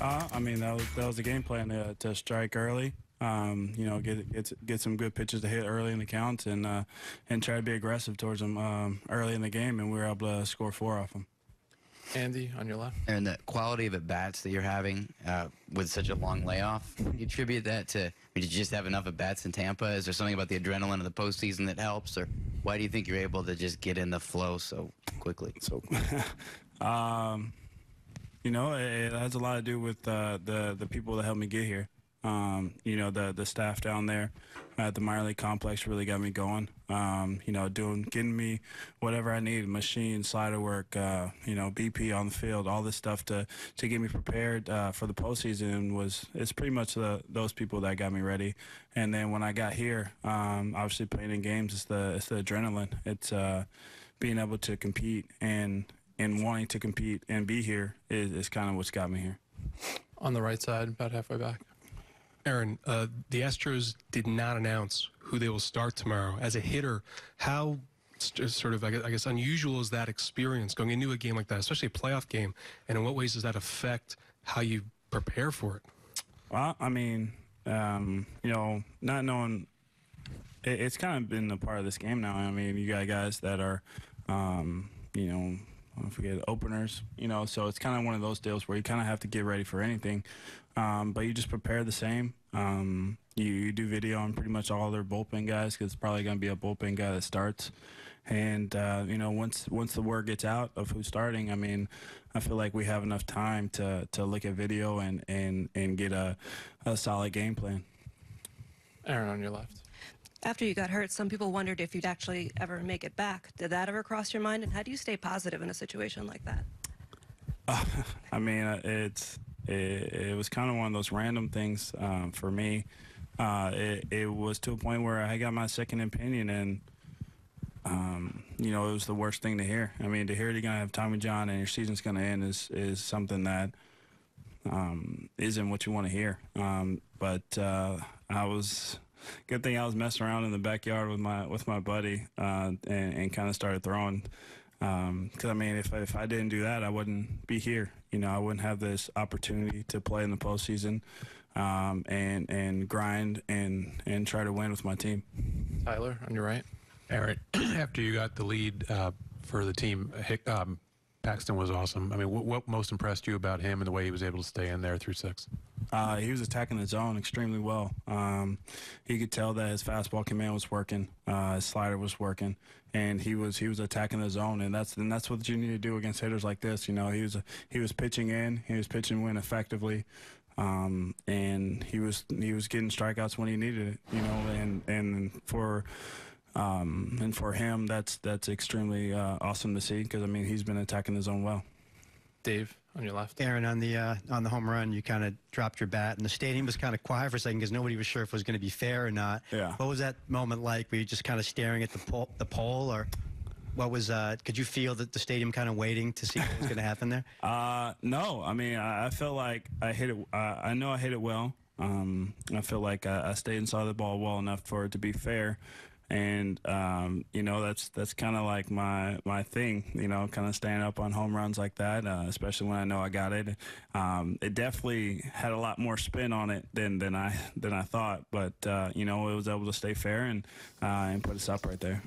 Uh, I mean, that was that was the game plan to, to strike early. Um, you know, get get get some good pitches to hit early in the count, and uh, and try to be aggressive towards them um, early in the game, and we were able to score four off them. Andy, on your left. And the quality of at bats that you're having uh, with such a long layoff, you attribute that to? Did you just have enough at bats in Tampa? Is there something about the adrenaline of the postseason that helps, or why do you think you're able to just get in the flow so quickly? So, um, you know, it, it has a lot to do with uh, the the people that helped me get here. Um, you know, the the staff down there at the minor league complex really got me going. Um, you know, doing getting me whatever I need, machine, slider work, uh, you know, BP on the field, all this stuff to to get me prepared uh, for the postseason was it's pretty much the, those people that got me ready. And then when I got here, um, obviously playing in games, it's the it's the adrenaline. It's uh, being able to compete and and wanting to compete and be here is, is kind of what's got me here. On the right side, about halfway back. Aaron, uh, the Astros did not announce who they will start tomorrow. As a hitter, how sort of, I guess, I guess, unusual is that experience going into a game like that, especially a playoff game? And in what ways does that affect how you prepare for it? Well, I mean, um, you know, not knowing, it, it's kind of been a part of this game now. I mean, you got guys that are, um, you know, I forget openers, you know. So it's kind of one of those deals where you kind of have to get ready for anything, um, but you just prepare the same. Um, you, you, do video on pretty much all their bullpen guys because it's probably going to be a bullpen guy that starts. And uh, you know, once once the word gets out of who's starting, I mean, I feel like we have enough time to to look at video and and and get a, a solid game plan. Aaron, on your left after you got hurt, some people wondered if you'd actually ever make it back. Did that ever cross your mind? And how do you stay positive in a situation like that? Uh, I mean, uh, it's it, it was kind of one of those random things um, for me. Uh, it, it was to a point where I got my second opinion, and um, you know, it was the worst thing to hear. I mean, to hear you're gonna have Tommy John and your season's gonna end is is something that um, not what you want to hear. Um, but uh, I was good thing I was messing around in the backyard with my with my buddy uh, and, and kind of started throwing. Because um, I mean, if if I didn't do that, I wouldn't be here. You know, I wouldn't have this opportunity to play in the postseason um, and and grind and and try to win with my team. Tyler, on your right. Aaron, after you got the lead uh, for the team, um, Paxton was awesome. I mean, what, what, most impressed you about him and the way he was able to stay in there through six? Uh, he was attacking the zone extremely well. Um, he could tell that his fastball command was working, uh, his slider was working, and he was he was attacking the zone. And that's and that's what you need to do against hitters like this. You know, he was he was pitching in, he was pitching in effectively. Um, and he was he was getting strikeouts when he needed it, you know, and and for um, and for him, that's that's extremely uh, awesome to see because I mean he's been attacking the zone well. Dave, on your left. Aaron, on the uh, on the home run, you kind of dropped your bat, and the stadium was kind of quiet for a second because nobody was sure if it was going to be fair or not. Yeah. What was that moment like? Were you just kind of staring at the pole, the pole, or what was? Uh, could you feel that the stadium kind of waiting to see what was going to happen there? Uh, no. I mean, I, I felt like I hit it. Uh, I know I hit it well. Um, I feel like I, I stayed and saw the ball well enough for it to be fair and um, you know that's that's kind of like my my thing you know kind of staying up on home runs like that uh, especially when I know I got it. Um, it definitely had a lot more spin on it than than I than I thought but uh, you know it was able to stay fair and uh, and put us up right there